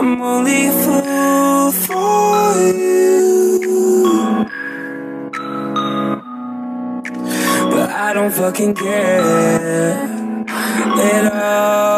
I'm only a fool for you. But I don't fucking care at all.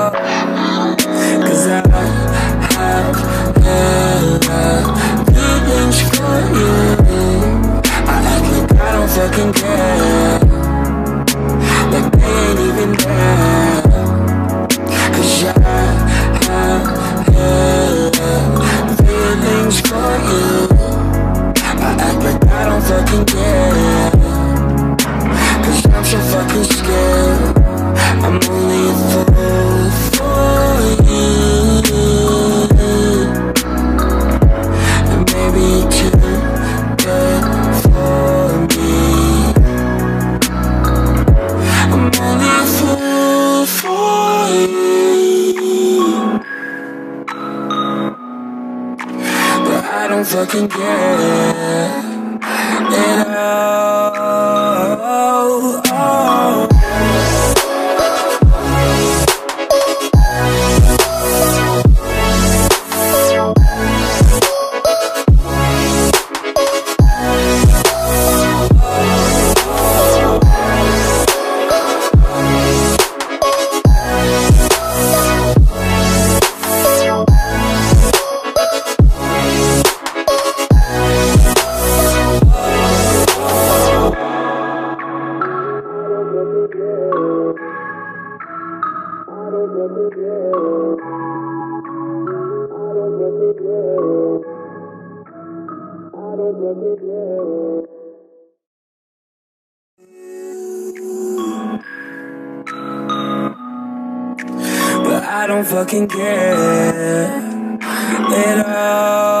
Don't fucking care at all. I don't fucking care at all.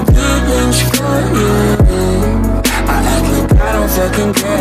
second guess